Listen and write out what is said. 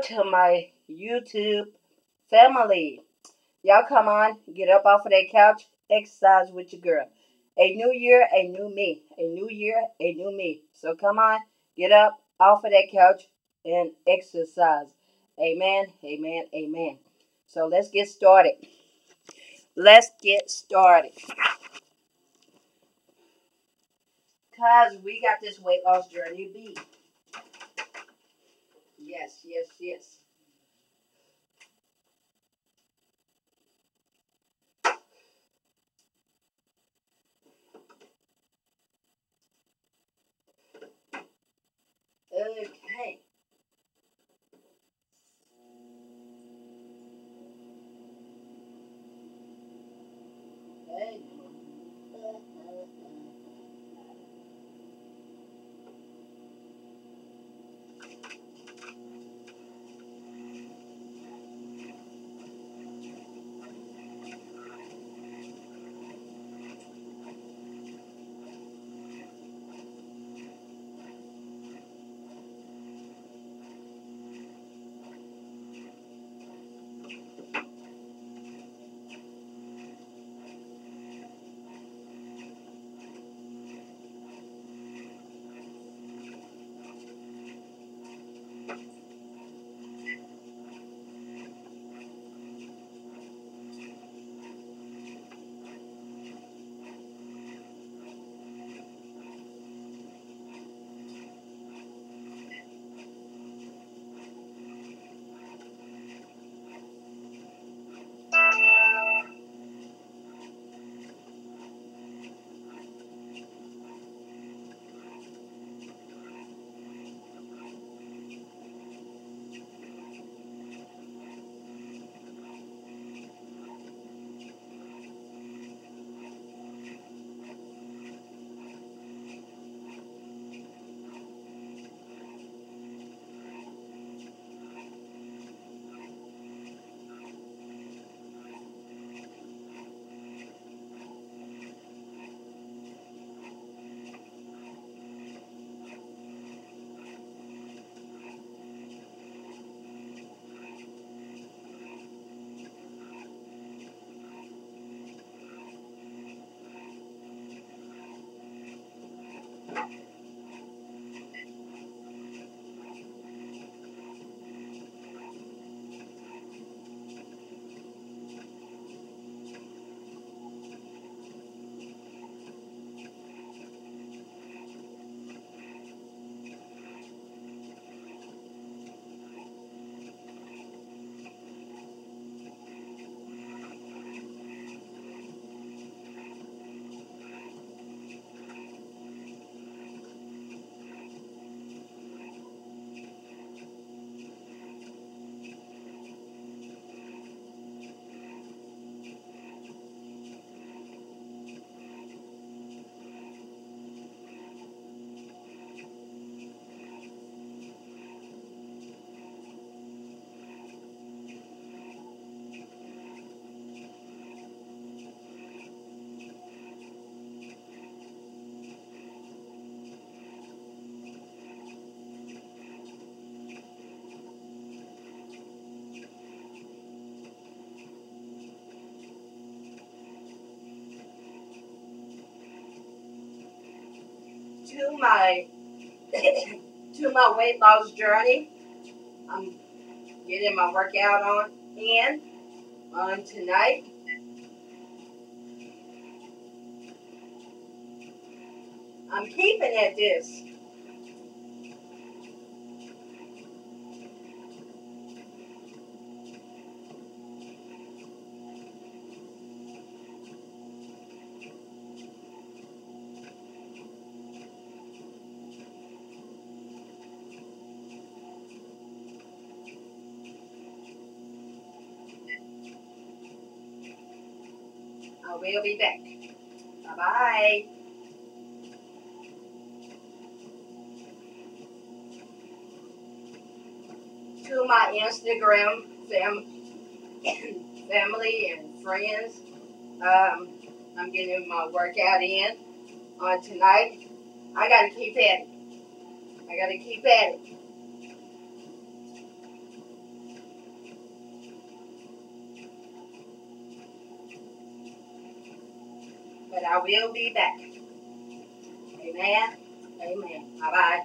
to my YouTube family. Y'all come on, get up off of that couch, exercise with your girl. A new year, a new me. A new year, a new me. So come on, get up off of that couch and exercise. Amen, amen, amen. So let's get started. Let's get started. Because we got this weight loss journey to be. Yes, yes, yes. To my to my weight loss journey. I'm getting my workout on and on tonight. I'm keeping at this. I will be back. Bye bye. To my Instagram fam- family and friends, um, I'm getting my workout in on tonight. I gotta keep at it. I gotta keep at it. I will be back. Amen. Amen. Bye bye.